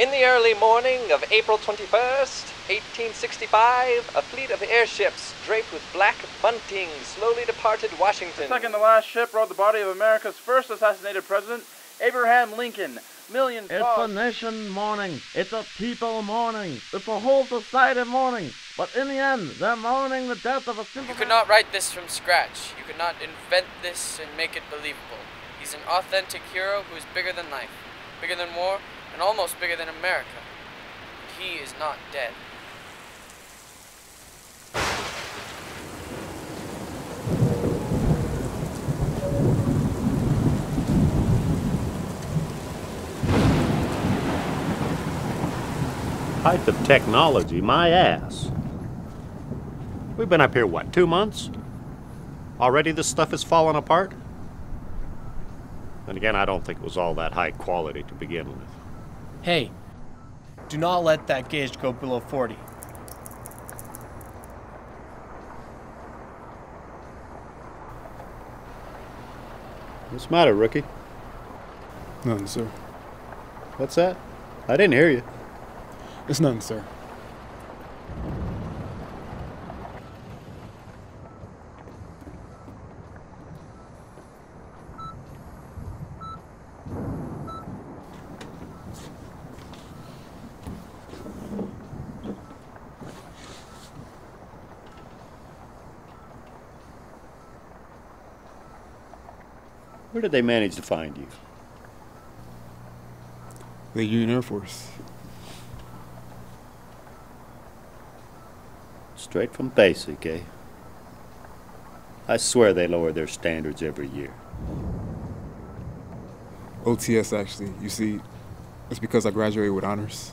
In the early morning of April 21st, 1865, a fleet of airships draped with black bunting slowly departed Washington. Second to last ship rode the body of America's first assassinated president, Abraham Lincoln. Millions It's a nation mourning. It's a people mourning. It's a whole society mourning. But in the end, they're mourning the death of a simple You could not write this from scratch. You could not invent this and make it believable. He's an authentic hero who is bigger than life, bigger than war, and almost bigger than America. He is not dead. Height of technology, my ass. We've been up here, what, two months? Already this stuff is falling apart? And again, I don't think it was all that high quality to begin with. Hey, do not let that gauge go below 40. What's the matter, rookie? Nothing, sir. What's that? I didn't hear you. It's nothing, sir. Where did they manage to find you? The Union Air Force. Straight from basic, eh? I swear they lower their standards every year. OTS, actually. You see, it's because I graduated with honors.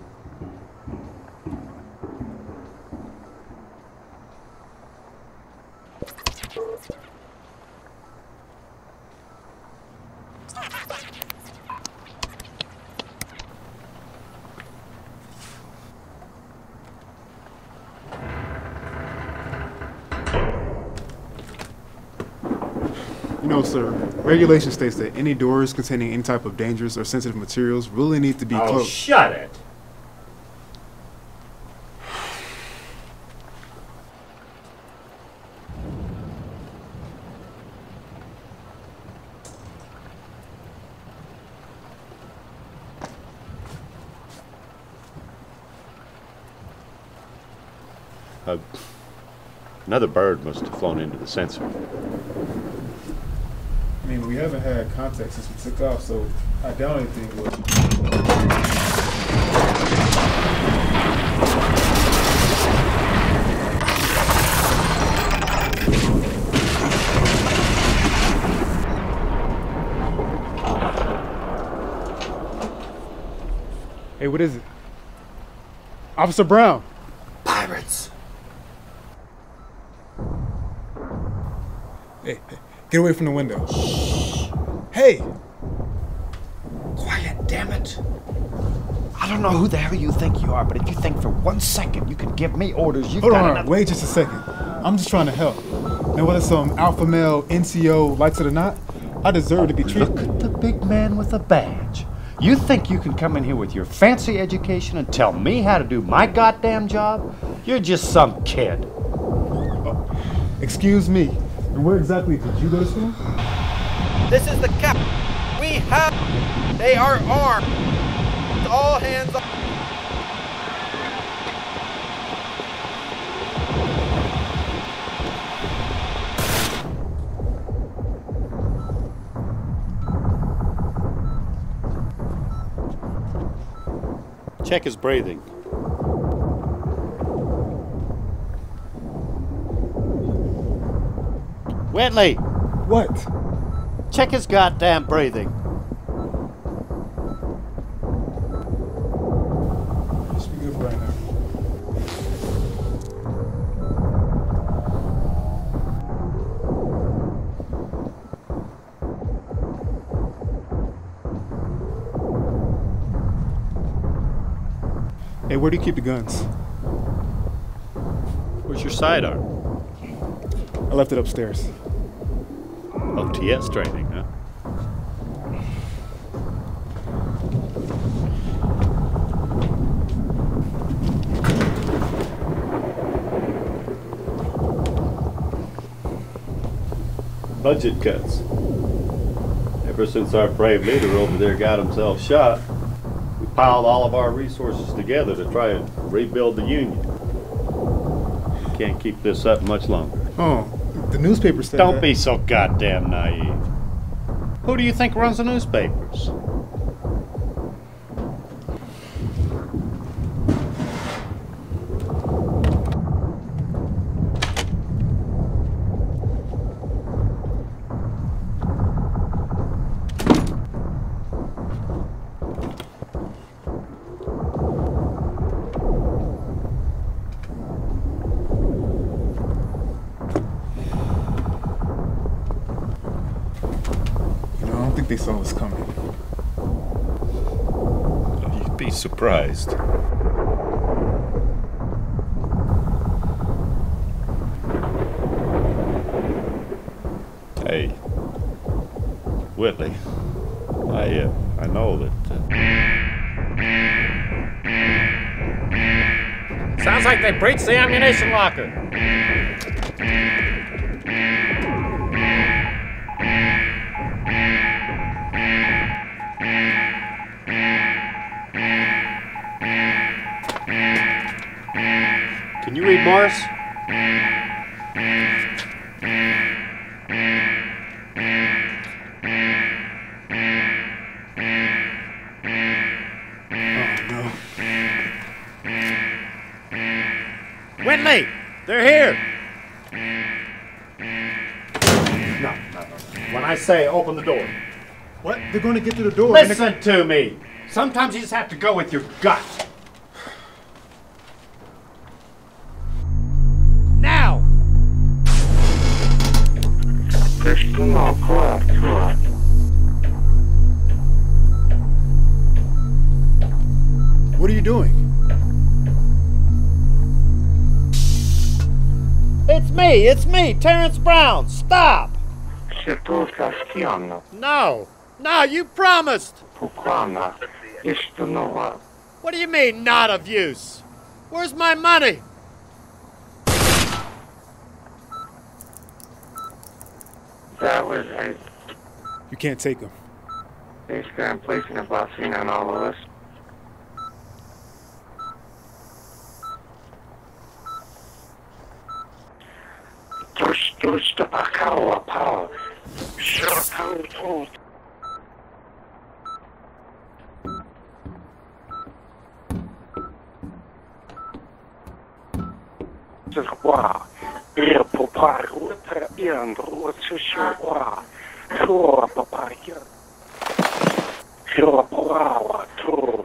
You know, sir, regulation states that any doors containing any type of dangerous or sensitive materials really need to be closed. Oh, closed. shut it! Uh, another bird must have flown into the sensor. I mean, we haven't had contact since we took off, so I doubt anything was. Hey, what is it? Officer Brown. Pirates. Hey, hey, get away from the window. Hey, Quiet, damn it. I don't know who the hell you think you are, but if you think for one second you can give me orders, you've hold got on, wait just a second. I'm just trying to help. And whether some alpha male NCO likes it or not, I deserve to be treated. Look at the big man with a badge. You think you can come in here with your fancy education and tell me how to do my goddamn job? You're just some kid. Excuse me. And where exactly did you go to school? This is the cap. We have. They are armed. All hands on. Check his breathing. Whitley! What? Check his goddamn breathing. Must be good right now. Hey, where do you keep the guns? Where's your sidearm? I left it upstairs. Oh, OTS training, huh? Budget cuts. Ever since our brave leader over there got himself shot, we piled all of our resources together to try and rebuild the Union. Can't keep this up much longer. Oh, the newspaper said Don't that. be so goddamn naive. Who do you think runs the newspapers? You know, I don't think they saw us coming. You'd be surprised. Hey, Whitley, I uh, I know that. Uh... Sounds like they breached the ammunition locker. You read Morris? Oh no. Whitley, they're here. No, no, no. When I say open the door, What? They're going to get to the door. they're- listen to me. Sometimes you just have to go with your gut. What are you doing? It's me, it's me, Terrence Brown. Stop! No, no, you promised. What do you mean, not of use? Where's my money? That was a You can't take them. basically I'm placing a blessing on all of us. Tush tush to pakawa power. Sure power told. Wow. Я попару, троянду, цущуа. Шо попарю. Шо плава, тру.